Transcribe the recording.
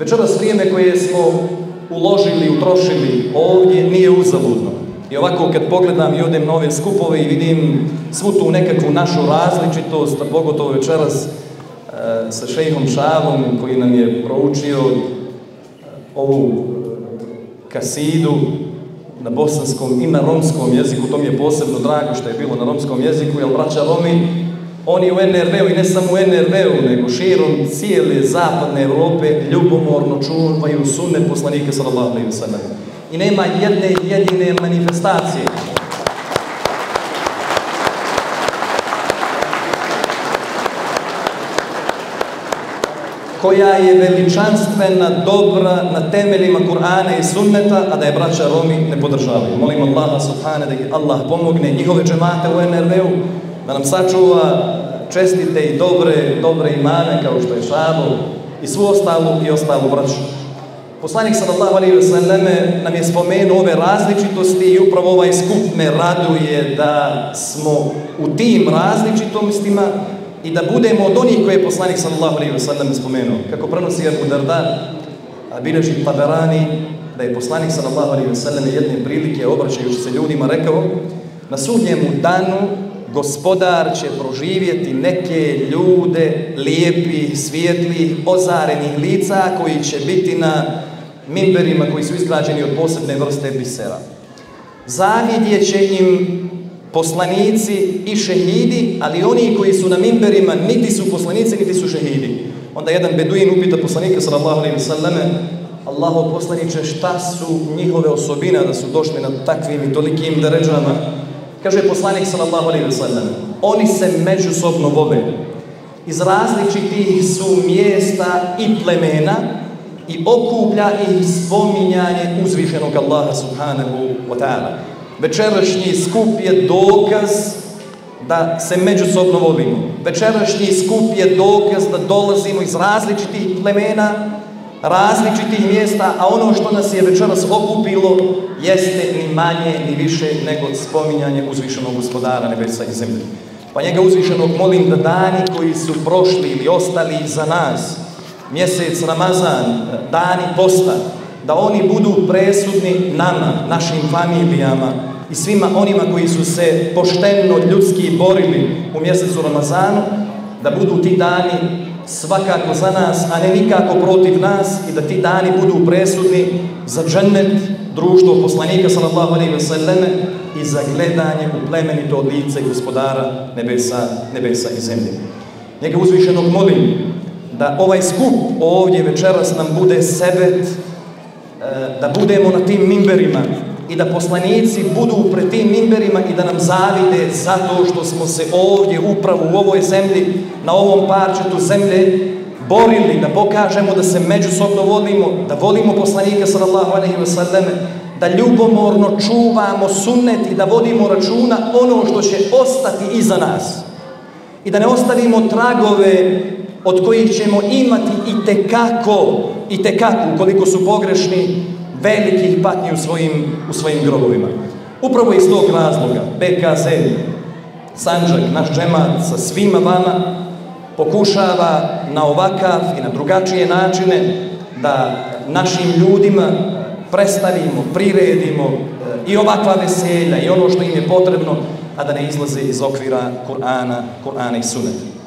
Večeras vrijeme koje smo uložili, utrošili ovdje nije uzaludno. I ovako kad pogledam i odem nove skupove i vidim svu tu nekakvu našu različitost, pogotovo večeras e, sa šejhom Šavom koji nam je proučio e, ovu e, kasidu na bosanskom i na romskom jeziku, to mi je posebno drago što je bilo na romskom jeziku, jer braća Romi, oni u NRV-u i ne samo u NRV-u, nego širom cijele zapadne Europe ljubomorno čuvaju sunne poslanike sallallahu alaihi wa I nema jedne jedine manifestacije koja je veličanstvena, dobra, na temeljima Kur'ana i sunneta, a da je braća Romi ne podržavaju. Molim Allaha subhane da ih Allah pomogne, njihove džemate u NRV-u, da nam sačuva čestite i dobre, dobre imane kao što je Šabo i svu ostalu i ostalu braću. Poslanik sallallahu alejhi ve selleme nam je spomenuo ove različitosti i upravo ovaj skup me raduje da smo u tim različitostima i da budemo od onih koje je poslanik sallallahu alejhi ve sellem spomenuo. Kako prenosi Abu Darda, a bilježi Taberani, da je poslanik sallallahu alejhi ve sellem jedne prilike obraćajući se ljudima rekao na sudnjemu danu gospodar će proživjeti neke ljude lijepih, svijetlih, ozarenih lica koji će biti na mimberima koji su izgrađeni od posebne vrste bisera. Zavidjet će im poslanici i šehidi, ali oni koji su na mimberima niti su poslanici, niti su šehidi. Onda jedan beduin upita poslanika sallallahu alejhi ve selleme: Allahu poslanice, šta su njihove osobine da su došli na takvim i tolikim deređama? Kaže poslanik sallallahu alejhi ve sellem: Oni se međusobno vole. Iz različitih su mjesta i plemena i okuplja ih spominjanje uzvišenog Allaha subhanahu wa ta'ala. Večerašnji skup je dokaz da se međusobno volimo. Večerašnji skup je dokaz da dolazimo iz različitih plemena, različitih mjesta, a ono što nas je večeras okupilo jeste ni manje ni više nego spominjanje uzvišenog gospodara nebesa i zemlje. Pa njega uzvišenog molim da dani koji su prošli ili ostali za nas, mjesec Ramazan, dani posta, da oni budu presudni nama, našim familijama i svima onima koji su se pošteno ljudski borili u mjesecu Ramazanu, da budu ti dani svakako za nas, a ne nikako protiv nas i da ti dani budu presudni za džennet, društvo poslanika sallallahu alejhi ve i za gledanje u plemenito lice gospodara nebesa, nebesa i zemlje. Njega uzvišenog molim da ovaj skup ovdje večeras nam bude sebet, e, da budemo na tim mimberima i da poslanici budu pred tim mimberima i da nam zavide zato što smo se ovdje upravo u ovoj zemlji, na ovom parčetu zemlje borili da pokažemo da se međusobno volimo, da volimo poslanike sallallahu ve selleme, da ljubomorno čuvamo sunnet i da vodimo računa ono što će ostati iza nas. I da ne ostavimo tragove od kojih ćemo imati i tekako, i tekako, ukoliko su pogrešni, velikih patnji u svojim, u svojim grobovima. Upravo iz tog razloga BKZ, Sanđak, naš džemat sa svima vama pokušava na ovakav i na drugačije načine da našim ljudima predstavimo, priredimo e, i ovakva veselja i ono što im je potrebno, a da ne izlaze iz okvira Kur'ana, Kur'ana i Sunneta.